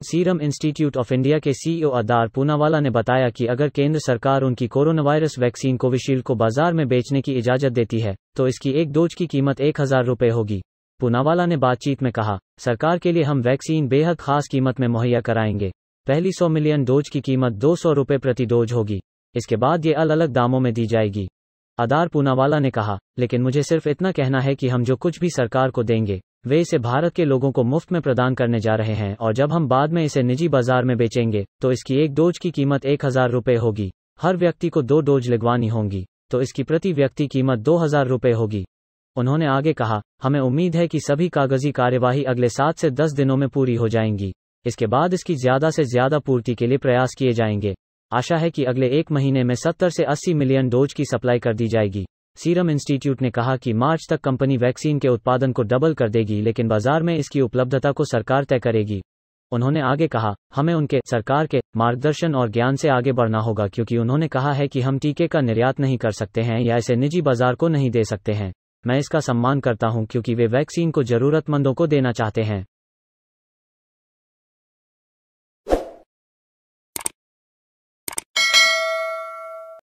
Serum institute of India के CEO Adar Poonawalla ने बताया कि अगर केंद्र सरकार उनकी कोरोना वायरस वैक्सीन कोविशील्ड को बाज़ार में बेचने की इजाज़त देती है तो इसकी एक डोज की कीमत एक हज़ार रुपये होगी। पूनावाला ने बातचीत में कहा, सरकार के लिए हम वैक्सीन बेहद खास कीमत में मुहैया कराएँगे। पहली सौ मिलियन डोज की कीमत दो सौ रुपये प्रति डोज होगी। इसके बाद ये अलग अलग दामों में दी जाएगी। आदार पूनावाला ने कहा, लेकिन मुझे सिर्फ़ इतना कहना है कि हम जो कुछ भी सरकार को देंगे वे इसे भारत के लोगों को मुफ़्त में प्रदान करने जा रहे हैं और जब हम बाद में इसे निजी बाज़ार में बेचेंगे तो इसकी एक डोज की कीमत एक हज़ार रुपये होगी। हर व्यक्ति को दो डोज लगवानी होंगी तो इसकी प्रति व्यक्ति कीमत दो हज़ार रुपये होगी। उन्होंने आगे कहा, हमें उम्मीद है कि सभी कागज़ी कार्यवाही अगले सात से दस दिनों में पूरी हो जाएँगी। इसके बाद इसकी ज़्यादा से ज़्यादा पूर्ति के लिए प्रयास किए जाएँगे। आशा है कि अगले एक महीने में 70 से 80 मिलियन डोज की सप्लाई कर दी जाएगी। सीरम इंस्टीट्यूट ने कहा कि मार्च तक कंपनी वैक्सीन के उत्पादन को डबल कर देगी, लेकिन बाज़ार में इसकी उपलब्धता को सरकार तय करेगी। उन्होंने आगे कहा, हमें उनके, सरकार के, मार्गदर्शन और ज्ञान से आगे बढ़ना होगा, क्योंकि उन्होंने कहा है कि हम टीके का निर्यात नहीं कर सकते हैं या इसे निजी बाज़ार को नहीं दे सकते हैं। मैं इसका सम्मान करता हूँ, क्योंकि वे वैक्सीन को जरूरतमंदों को देना चाहते हैं।